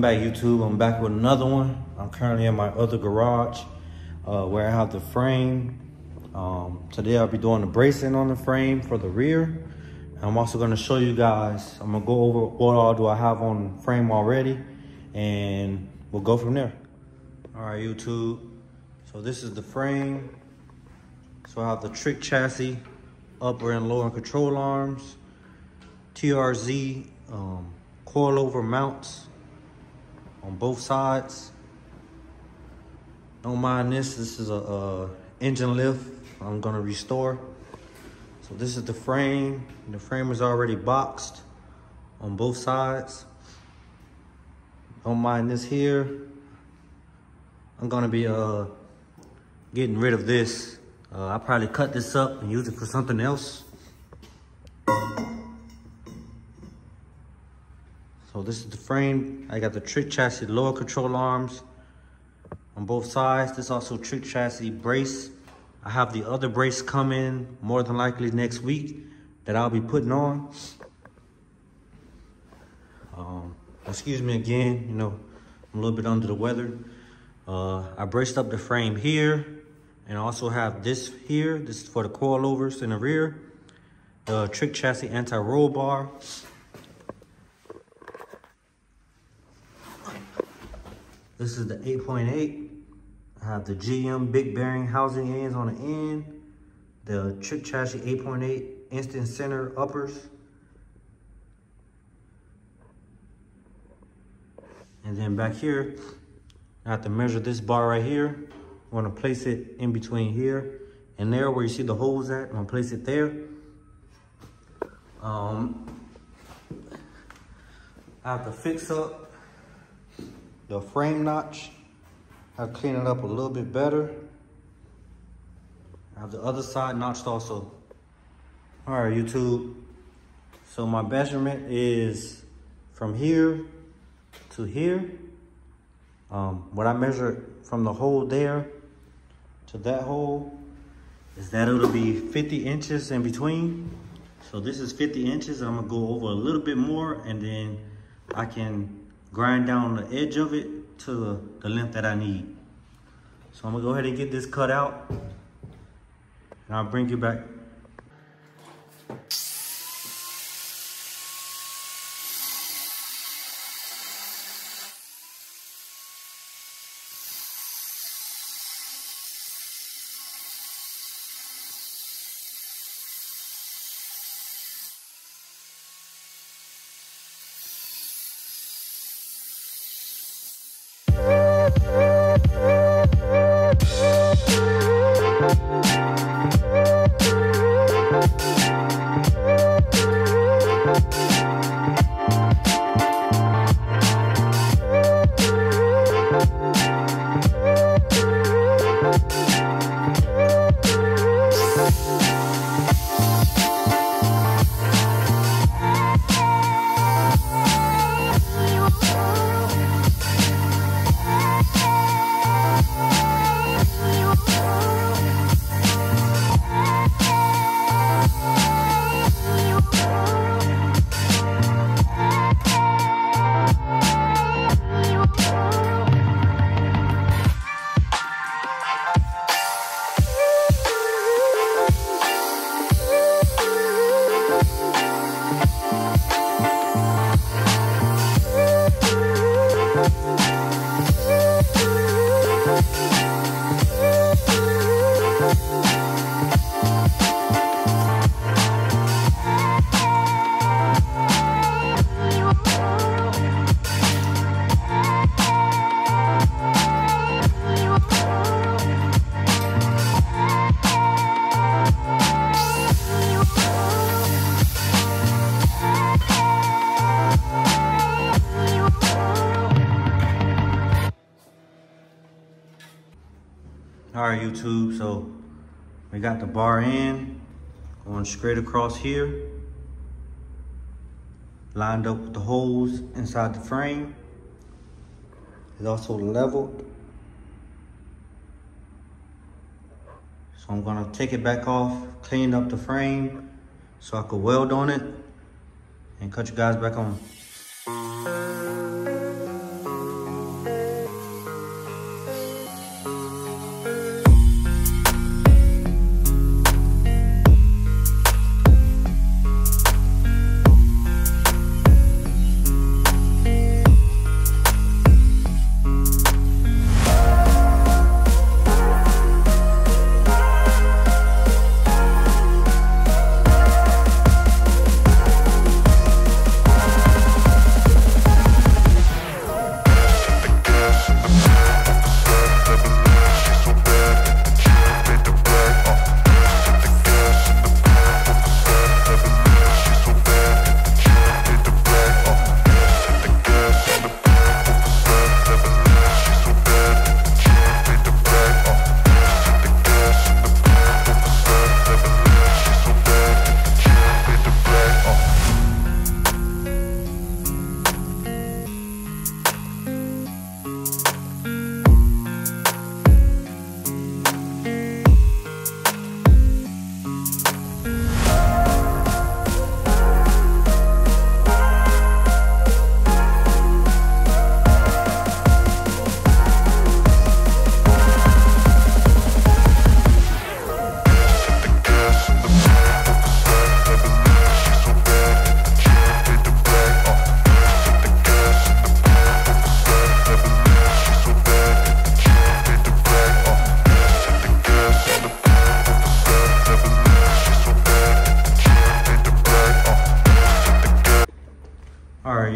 Welcome back YouTube. I'm back with another one. I'm currently in my other garage uh, where I have the frame. Um, today I'll be doing the bracing on the frame for the rear. I'm also gonna show you guys, I'm gonna go over what all do I have on frame already and we'll go from there. All right, YouTube. So this is the frame. So I have the trick chassis, upper and lower control arms, TRZ um, coilover mounts on both sides. Don't mind this, this is a, a engine lift I'm gonna restore. So this is the frame. The frame is already boxed on both sides. Don't mind this here. I'm gonna be uh, getting rid of this. Uh, I'll probably cut this up and use it for something else. So this is the frame. I got the trick chassis lower control arms on both sides. This also trick chassis brace. I have the other brace coming more than likely next week that I'll be putting on. Um, excuse me again, you know, I'm a little bit under the weather. Uh, I braced up the frame here and also have this here. This is for the coilovers in the rear. The trick chassis anti-roll bar. This is the 8.8. I have the GM big bearing housing ends on the end. The trick chassis 8.8 instant center uppers. And then back here, I have to measure this bar right here. I'm gonna place it in between here and there where you see the holes at. I'm gonna place it there. Um, I have to fix up the frame notch. I clean it up a little bit better. I have the other side notched also. All right, YouTube. So my measurement is from here to here. Um, what I measured from the hole there to that hole is that it'll be 50 inches in between. So this is 50 inches. I'm gonna go over a little bit more and then I can grind down the edge of it to the length that I need. So I'm gonna go ahead and get this cut out and I'll bring you back All right, YouTube, so we got the bar in, going straight across here. Lined up with the holes inside the frame. It's also leveled. So I'm gonna take it back off, clean up the frame so I could weld on it and cut you guys back on.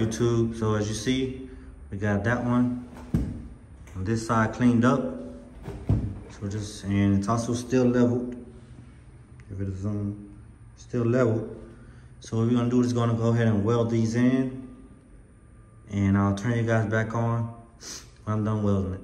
YouTube. So as you see, we got that one on this side cleaned up. So just, and it's also still leveled. If it is um, still leveled. So what we're gonna do is gonna go ahead and weld these in. And I'll turn you guys back on when I'm done welding it.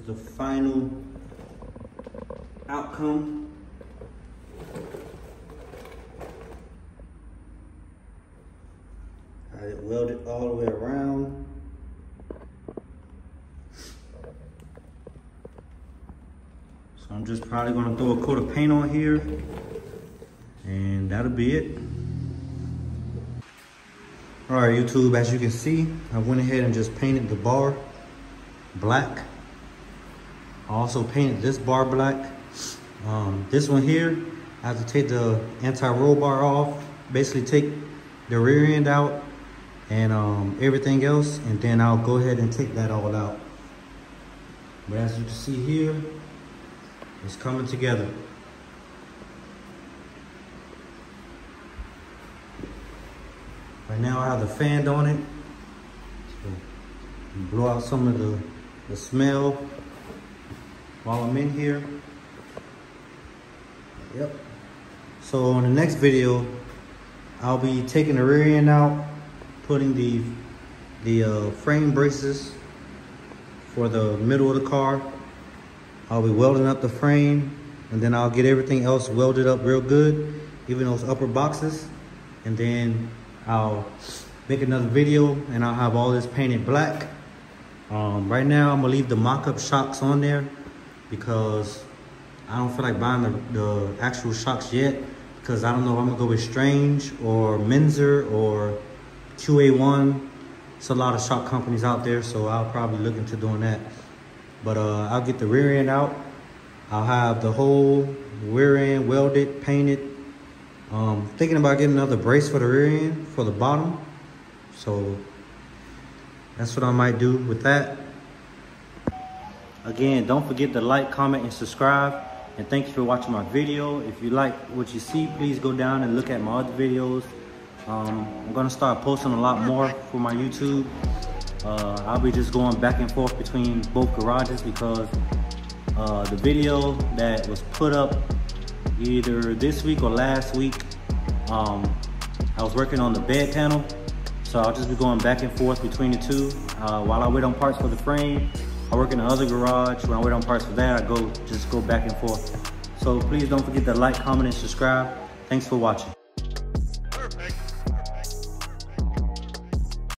Is the final outcome. I welded all the way around. So I'm just probably gonna throw a coat of paint on here and that'll be it. All right, YouTube, as you can see, I went ahead and just painted the bar black. I also painted this bar black. Um, this one here, I have to take the anti-roll bar off, basically take the rear end out and um, everything else, and then I'll go ahead and take that all out. But as you can see here, it's coming together. Right now I have the fan on it. So blow out some of the the smell while I'm in here. Yep. So on the next video, I'll be taking the rear end out, putting the the uh, frame braces for the middle of the car. I'll be welding up the frame and then I'll get everything else welded up real good, even those upper boxes. And then I'll make another video and I'll have all this painted black. Um, right now, I'm gonna leave the mock-up shocks on there because I don't feel like buying the, the actual shocks yet because I don't know if I'm gonna go with Strange or Menscer or QA1. It's a lot of shock companies out there, so I'll probably look into doing that. But uh, I'll get the rear end out. I'll have the whole rear end welded, painted. Um, thinking about getting another brace for the rear end, for the bottom. So that's what I might do with that. Again, don't forget to like, comment, and subscribe. And thank you for watching my video. If you like what you see, please go down and look at my other videos. Um, I'm gonna start posting a lot more for my YouTube. Uh, I'll be just going back and forth between both garages because uh, the video that was put up either this week or last week, um, I was working on the bed panel. So I'll just be going back and forth between the two. Uh, while I wait on parts for the frame, I work in the other garage. When I wait on parts for that, I go just go back and forth. So please don't forget to like, comment, and subscribe. Thanks for watching.